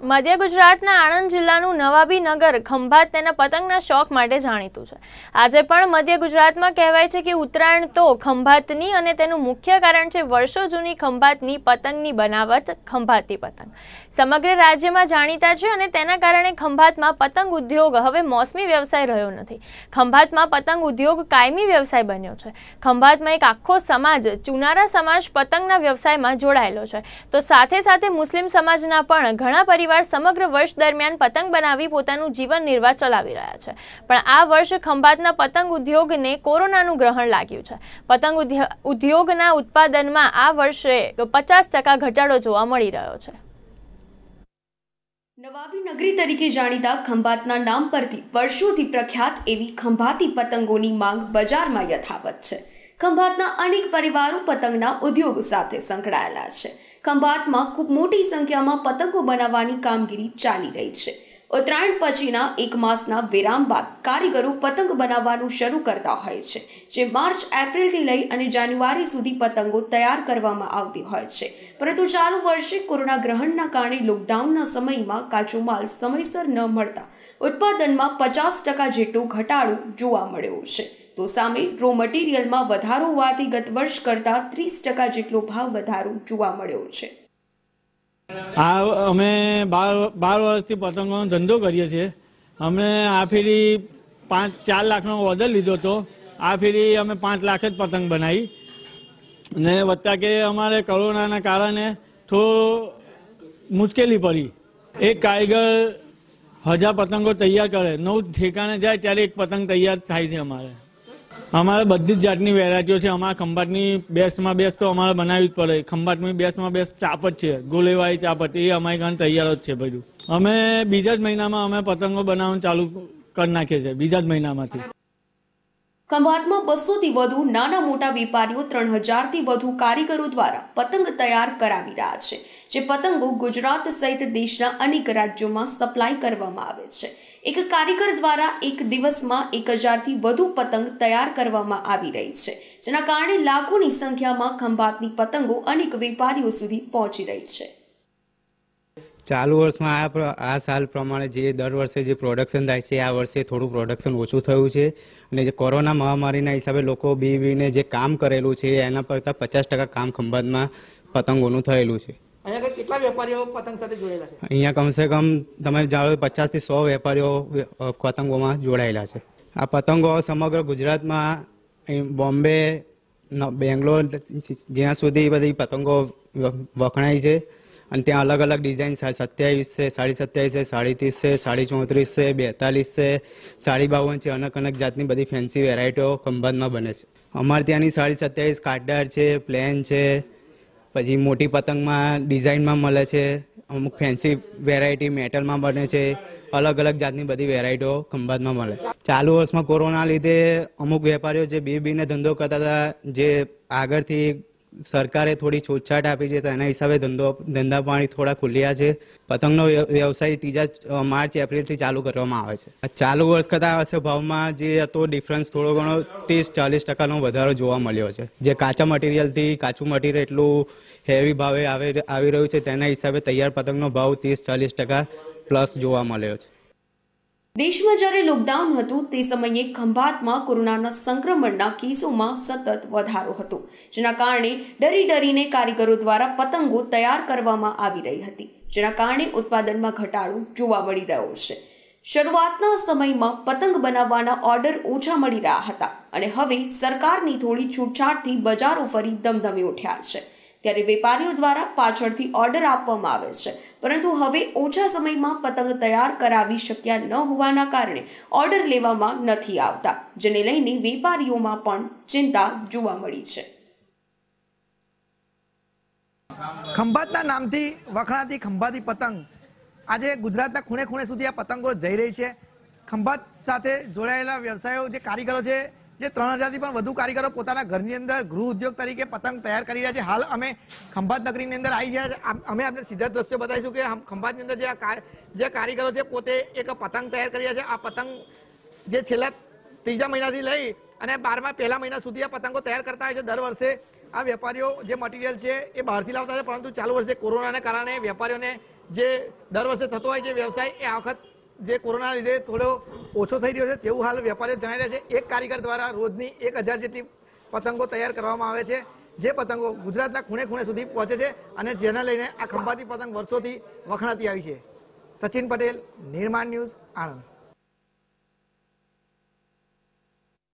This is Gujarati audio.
મધ્ય ગુજરાતના આણંદ જિલ્લાનું નવાબી નગર ખંભાત તેના પતંગના શોખ માટે જાણીતું છે. આજે પણ મધ્ય ગુજરાતમાં કહેવાય છે કે ઉત્તરાયણ તો ખંભાતની અને તેનું મુખ્ય કારણ છે વર્ષો જૂની ખંભાતની પતંગની બનાવટ, ખંભાતી પતંગ. સમગ્ર રાજ્યમાં જાણીતા છે અને તેના કારણે ખંભાતમાં પતંગ ઉદ્યોગ હવે મોસમી વ્યવસાય રહ્યો નથી. ખંભાતમાં પતંગ ઉદ્યોગ કાયમી વ્યવસાય બન્યો છે. ખંભાતમાં એક આખો સમાજ, ચુનારા સમાજ પતંગના વ્યવસાયમાં જોડાયેલો છે. તો સાથે સાથે મુસ્લિમ સમાજના પણ ઘણા પરિવાર સમગ્ર વર્ષ દરમિયાન પતંગ બનાવી પોતાનું જીવન નિર્વાહ ચલાવી રહ્યા છે. પણ આ વર્ષ ખંભાતના પતંગ ઉદ્યોગને કોરોનાનું ગ્રહણ લાગ્યું છે. પતંગ ઉદ્યોગના ઉત્પાદનમાં આ વર્ષે પચાસ ટકા ઘટાડો જોવા મળી રહ્યો છે. નવાબી નગરી તરીકે જાણીતા ખંભાતના નામ પરથી વર્ષોથી પ્રખ્યાત એવી ખંભાતી પતંગોની માંગ બજારમાં યથાવત છે. ખંભાતના અનેક પરિવારો પતંગના ઉદ્યોગ સાથે સંકળાયેલા છે. ખંભાતમાં ખૂબ મોટી સંખ્યામાં પતંગો બનાવવાની કામગીરી ચાલી રહી છે. ઉત્તરાયણ પછીના એક માસના વિરામ બાદ કારીગરો પતંગ બનાવવાનું શરૂ કરતા હોય છે, જે માર્ચ, એપ્રિલથી લઈ અને જાન્યુઆરી સુધી પતંગો તૈયાર કરવામાં આવતી હોય છે. પરંતુ ચાલુ વર્ષે કોરોના ગ્રહણના કારણે લોકડાઉનના સમયમાં કાચો માલ સમયસર ન મળતા ઉત્પાદનમાં પચાસ ટકા જેટલો ઘટાડો જોવા મળ્યો છે. તો સામે રો મટીરિયલમાં વધારો હોવાથી ગત વર્ષ કરતાં ત્રીસ ટકા જેટલો ભાવ વધારો જોવા મળ્યો છે. આ અમે બાર બાર વર્ષથી પતંગોનો ધંધો કરીએ છીએ. અમે આ ફેરી પાંચ, ચાર લાખનો ઓર્ડર લીધો હતો. આ ફેરી અમે પાંચ લાખ જ પતંગ બનાવી. ને વત્તા કે અમારે કોરોનાના કારણે થોડો મુશ્કેલી પડી. એક કારીગર હજાર પતંગો તૈયાર કરે. નવ ઠેકાણે જાય ત્યારે એક પતંગ તૈયાર થાય છે અમારે. અમારે બધી જ જાતની વેરાયટીઓ છે. અમારા ખંભાતની બેસ્ટમાં બેસ્ટ તો અમારે બનાવવી જ પડે. ખંભાતની બેસ્ટમાં બેસ્ટ ચાપ જ છે. ગોલેવાળી ચાપટ એ અમારી કાન તૈયાર જ છે બધું. અમે બીજા જ મહિનામાં અમે પતંગો બનાવવાનું ચાલુ કરી નાખીએ છીએ, બીજા જ મહિનામાંથી. ખંભાતમાં બસોથી વધુ નાના મોટા વેપારીઓ ત્રણ હજારથી વધુ કારીગરો દ્વારા પતંગ તૈયાર કરાવી રહ્યા છે, જે પતંગો ગુજરાત સહિત દેશના અનેક રાજ્યોમાં સપ્લાય કરવામાં આવે છે. એક કારીગર દ્વારા એક દિવસમાં એક હજારથી વધુ પતંગ તૈયાર કરવામાં આવી રહી છે, જેના કારણે લાખોની સંખ્યામાં ખંભાતની પતંગો અનેક વેપારીઓ સુધી પહોંચી રહી છે. ચાલુ વર્ષમાં આ આ સાલ પ્રમાણે જે દર વર્ષે જે પ્રોડક્શન થાય છે આ વર્ષે થોડું પ્રોડક્શન ઓછું થયું છે. અને જે કોરોના મહામારીના હિસાબે લોકો બી બીને જે કામ કરેલું છે એના કરતાં પચાસ ટકા કામ ખંભાતમાં પતંગોનું થયેલું છે. અહીંયા કેટલા વેપારીઓ પતંગ સાથે જોડેલા છે? અહીંયા કમસે કમ તમે જાણો પચાસથી સો વેપારીઓ પતંગોમાં જોડાયેલા છે. આ પતંગો સમગ્ર ગુજરાતમાં બોમ્બે બેંગ્લોર જ્યાં સુધી બધી પતંગો વખણાય છે અને ત્યાં અલગ અલગ ડિઝાઇન સત્યાવીસ છે, સાડી સત્યાવીસ છે, સાડી ત્રીસ છે, સાડી ચોત્રીસ છે, બેતાલીસ છે, સાડી બાવન છે અનેક અનેક જાતની બધી ફેન્સી વેરાયટીઓ ખંભાતમાં બને છે. અમારે ત્યાંની સાડી સત્યાવીસ કાટદાર છે પ્લેન છે, પછી મોટી પતંગમાં ડિઝાઇનમાં મળે છે, અમુક ફેન્સી વેરાયટી મેટલમાં બને છે, અલગ અલગ જાતની બધી વેરાયટીઓ ખંભાતમાં મળે છે. ચાલુ વર્ષમાં કોરોના લીધે અમુક વેપારીઓ જે બી બીને ધંધો કરતા હતા, જે આગળથી સરકારે થોડી છૂટછાટ આપી છે, તો એના હિસાબે ધંધો, ધંધા પાણી થોડા ખુલ્યા છે. પતંગનો વ્ય- વ્યવસાય ત્રીજા માર્ચ, એપ્રિલથી ચાલુ કરવામાં આવે છે. ચાલુ વર્ષ કરતાં વર્ષે ભાવમાં જે હતો ડિફરન્સ થોડો ઘણો ત્રીસ, ચાલીસ ટકાનો વધારો જોવા મળ્યો છે. જે કાચા મટીરિયલથી કાચું મટીરિયલ એટલું હેવી ભાવે આવી રહ્યું છે, તેના હિસાબે તૈયાર પતંગનો ભાવ ત્રીસ, ચાલીસ ટકા પ્લસ જોવા મળ્યો છે. દેશમાં જ્યારે લોકડાઉન હતું, તે સમયે ખંભાતમાં કોરોનાના સંક્રમણના કેસોમાં સતત વધારો હતો, જેના કારણે ડરી ડરીને કારીગરો દ્વારા પતંગો તૈયાર કરવામાં આવી રહી હતી, જેના કારણે ઉત્પાદનમાં ઘટાડો જોવા મળી રહ્યો છે. શરૂઆતના સમયમાં પતંગ બનાવવાના ઓર્ડર ઓછા મળી રહ્યા હતા અને હવે સરકારની થોડી છૂટછાટથી બજારો ફરી ધમધમી ઉઠ્યા છે. ત્યારે વેપારીઓ દ્વારા પાછળથી ઓર્ડર આપવામાં આવે છે. પરંતુ હવે ઓછા સમયમાં પતંગ તૈયાર કરાવી શક્યા ન હોવાના કારણે ઓર્ડર લેવામાં નથી આવતા, જેને લઈને વેપારીઓમાં પણ ચિંતા જોવા મળી છે. ખંભાતના નામથી વખણાતી ખંભાતી પતંગ. આજે ગુજરાતના ખૂણે ખૂણે સુધી આ પતંગો જઈ રહી છે. ખંભાત સાથે જોડાયેલા વ્યવસાયો, જે કારીગરો છે જે ત્રણ હજારથી પણ વધુ કારીગરો પોતાના ઘરની અંદર ગૃહ ઉદ્યોગ તરીકે પતંગ તૈયાર કરી રહ્યા છે. હાલ અમે ખંભાત નગરીની અંદર આવી ગયા છે. અમે આપણે સીધા દ્રશ્ય બતાવીશું કે ખંભાતની અંદર જે જે કારીગરો છે પોતે એક પતંગ તૈયાર કરી રહ્યા છે. આ પતંગ જે છેલ્લા ત્રીજા મહિનાથી લઈ અને બારમા, પહેલા મહિના સુધી આ પતંગો તૈયાર કરતા હોય છે. દર વર્ષે આ વેપારીઓ જે મટીરિયલ છે એ બહારથી લાવતા છે. પરંતુ ચાલુ વર્ષે કોરોનાને કારણે વેપારીઓને જે દર વર્ષે થતો હોય છે વ્યવસાય, એ આ વખત જે કોરોના લીધે થોડો ઓછો થઈ રહ્યો છે તેવું હાલ વેપારીઓ જણાવી રહ્યા છે. એક કારીગર દ્વારા રોજની એક હજાર જેટલી પતંગો તૈયાર કરવામાં આવે છે. જે પતંગો ગુજરાતના ખૂણે ખૂણે સુધી પહોંચે છે અને જેને લઈને આ ખંભાતી પતંગ વર્ષોથી વખણાતી આવી છે. સચિન પટેલ, નિર્માણ ન્યૂઝ, આણંદ.